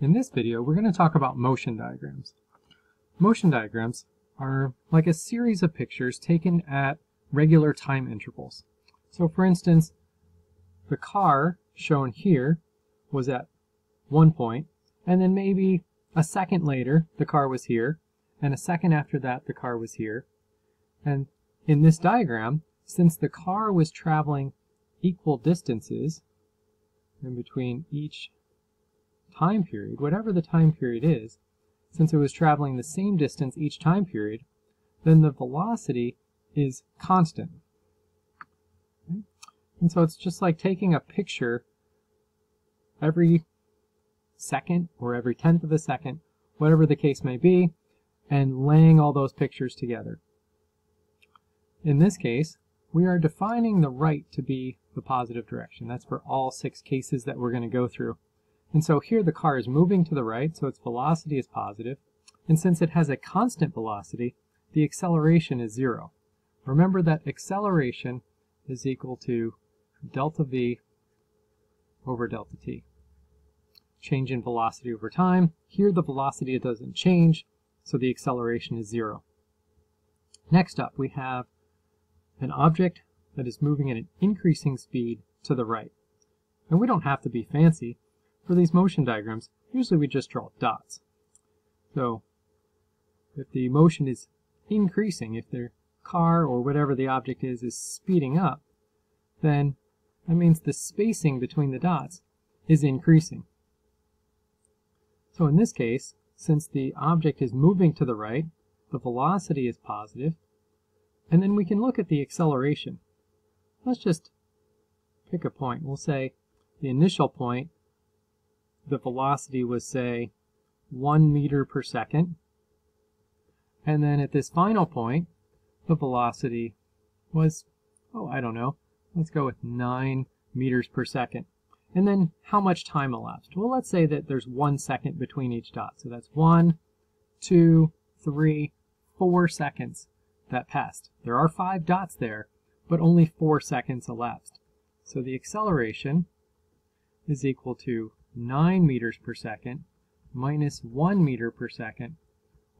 In this video, we're going to talk about motion diagrams. Motion diagrams are like a series of pictures taken at regular time intervals. So for instance, the car shown here was at one point, and then maybe a second later the car was here, and a second after that the car was here. And in this diagram, since the car was traveling equal distances in between each time period, whatever the time period is, since it was traveling the same distance each time period, then the velocity is constant. And so it's just like taking a picture every second or every tenth of a second, whatever the case may be, and laying all those pictures together. In this case, we are defining the right to be the positive direction. That's for all six cases that we're going to go through. And so here the car is moving to the right, so its velocity is positive. And since it has a constant velocity, the acceleration is zero. Remember that acceleration is equal to delta v over delta t. Change in velocity over time. Here the velocity doesn't change, so the acceleration is zero. Next up, we have an object that is moving at an increasing speed to the right. And we don't have to be fancy. For these motion diagrams, usually we just draw dots. So if the motion is increasing, if the car or whatever the object is is speeding up, then that means the spacing between the dots is increasing. So in this case, since the object is moving to the right, the velocity is positive, and then we can look at the acceleration. Let's just pick a point. We'll say the initial point the velocity was, say, 1 meter per second. And then at this final point, the velocity was, oh, I don't know, let's go with 9 meters per second. And then how much time elapsed? Well, let's say that there's one second between each dot. So that's one, two, three, four seconds that passed. There are five dots there, but only four seconds elapsed. So the acceleration is equal to 9 meters per second minus 1 meter per second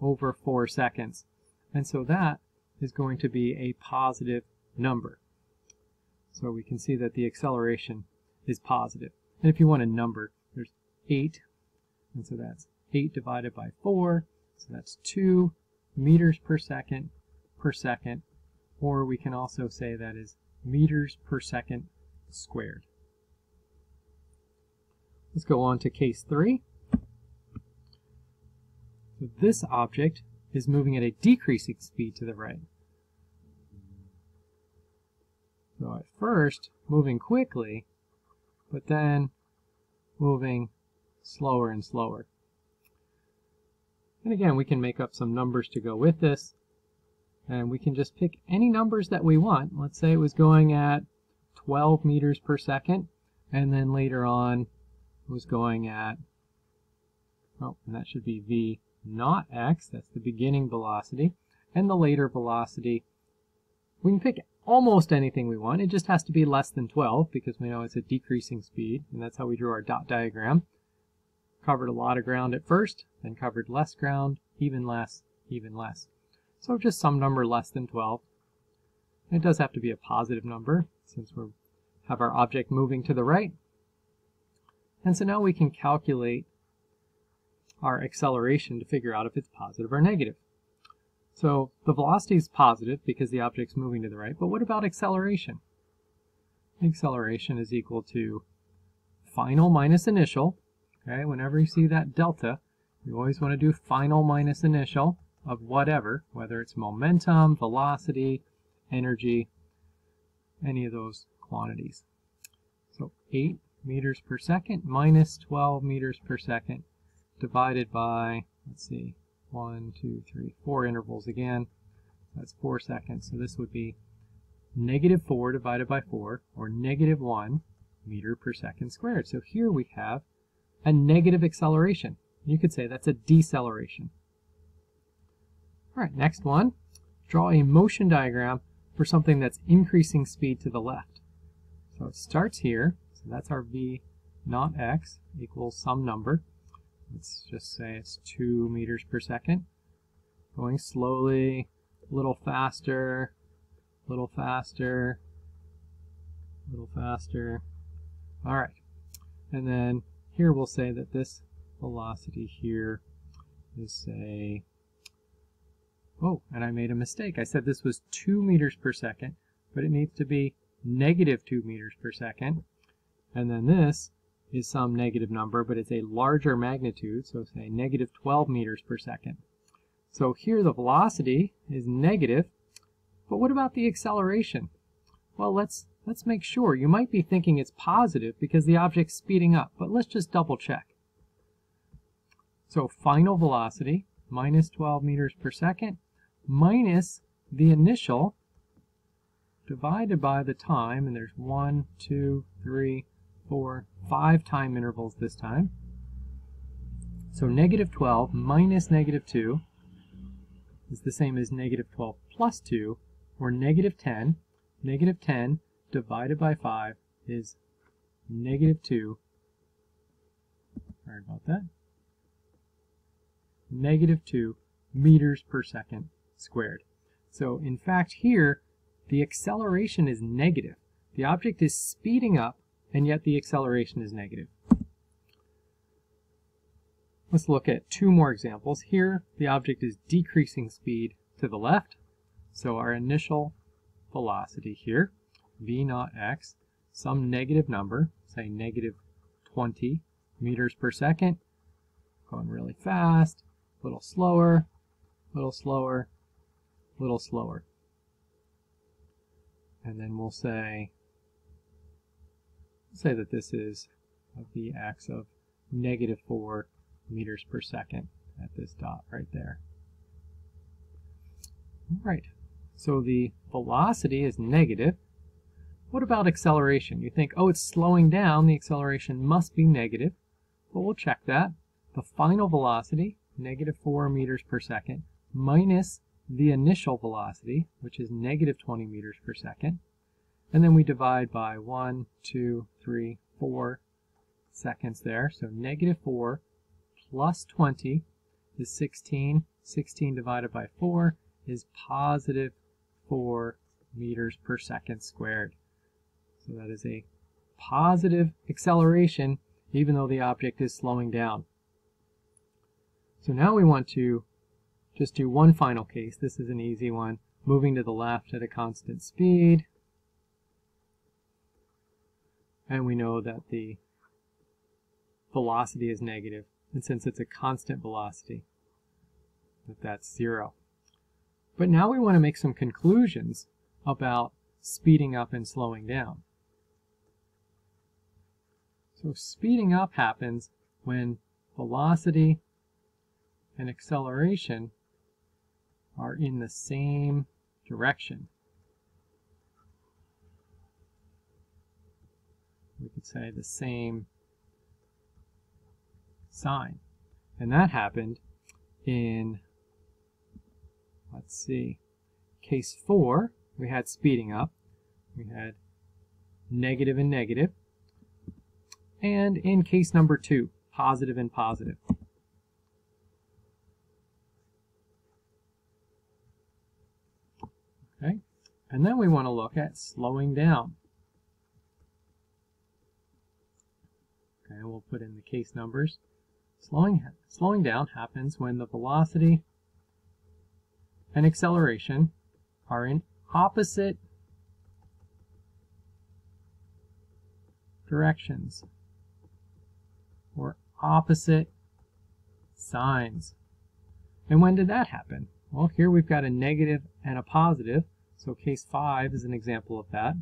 over 4 seconds. And so that is going to be a positive number. So we can see that the acceleration is positive. And if you want a number, there's 8, and so that's 8 divided by 4, so that's 2 meters per second per second, or we can also say that is meters per second squared. Let's go on to case 3. This object is moving at a decreasing speed to the right. So at first, moving quickly, but then moving slower and slower. And again, we can make up some numbers to go with this. And we can just pick any numbers that we want. Let's say it was going at 12 meters per second, and then later on was going at, oh, and that should be v naught x, that's the beginning velocity, and the later velocity, we can pick almost anything we want, it just has to be less than 12 because we know it's a decreasing speed, and that's how we drew our dot diagram. Covered a lot of ground at first, then covered less ground, even less, even less. So just some number less than 12. It does have to be a positive number since we have our object moving to the right. And so now we can calculate our acceleration to figure out if it's positive or negative. So the velocity is positive because the object's moving to the right, but what about acceleration? Acceleration is equal to final minus initial. Okay, whenever you see that delta, you always want to do final minus initial of whatever, whether it's momentum, velocity, energy, any of those quantities. So 8 meters per second minus 12 meters per second divided by, let's see, one, two, three, four intervals again. That's four seconds. So this would be negative 4 divided by 4, or negative 1 meter per second squared. So here we have a negative acceleration. You could say that's a deceleration. All right, next one. Draw a motion diagram for something that's increasing speed to the left. So it starts here, that's our v naught x equals some number. let's just say it's 2 meters per second. Going slowly, a little faster, a little faster, a little faster. All right. And then here we'll say that this velocity here is say, oh, and I made a mistake. I said this was 2 meters per second, but it needs to be negative 2 meters per second. And then this is some negative number, but it's a larger magnitude, so say negative 12 meters per second. So here the velocity is negative, but what about the acceleration? Well, let's let's make sure. You might be thinking it's positive because the object's speeding up, but let's just double check. So final velocity, minus 12 meters per second, minus the initial, divided by the time, and there's one, two, three, five time intervals this time. So negative 12 minus negative 2 is the same as negative 12 plus 2, or negative 10. Negative 10 divided by 5 is negative 2. Sorry about that. Negative 2 meters per second squared. So in fact here, the acceleration is negative. The object is speeding up, and yet the acceleration is negative. Let's look at two more examples. Here, the object is decreasing speed to the left, so our initial velocity here, v naught x, some negative number, say negative 20 meters per second, going really fast, a little slower, a little slower, a little slower. And then we'll say, say that this is the vx of negative 4 meters per second at this dot right there. All right, so the velocity is negative. What about acceleration? You think, oh, it's slowing down, the acceleration must be negative. But we'll check that. The final velocity, negative 4 meters per second, minus the initial velocity, which is negative 20 meters per second. And then we divide by 1, 2, 3, 4 seconds there. So negative 4 plus 20 is 16. 16 divided by 4 is positive 4 meters per second squared. So that is a positive acceleration even though the object is slowing down. So now we want to just do one final case. This is an easy one. Moving to the left at a constant speed. And we know that the velocity is. And since it's a constant velocity, that that's zero. But now we want to make some conclusions about speeding up and slowing down. So speeding up happens when velocity and acceleration are in the same direction. We could say the same sign. And that happened in, let's see, case 4, we had speeding up. We had negative and negative. And in case number 2, positive and positive. Okay, and then we want to look at slowing down. Okay, we'll put in the case numbers. Slowing, slowing down happens when the velocity and acceleration are in opposite directions or opposite signs. And when did that happen? Well, here we've got a negative and a positive, so case 5 is an example of that.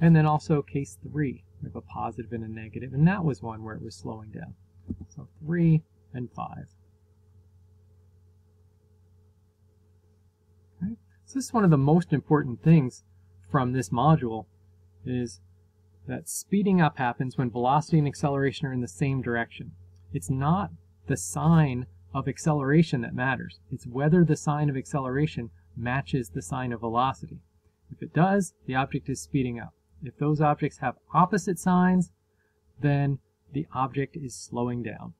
And then also case 3, we have a positive and a negative, and that was one where it was slowing down. So 3 and 5. Okay. So this is one of the most important things from this module is that speeding up happens when velocity and acceleration are in the same direction. It's not the sign of acceleration that matters. It's whether the sign of acceleration matches the sign of velocity. If it does, the object is speeding up. If those objects have opposite signs, then the object is slowing down.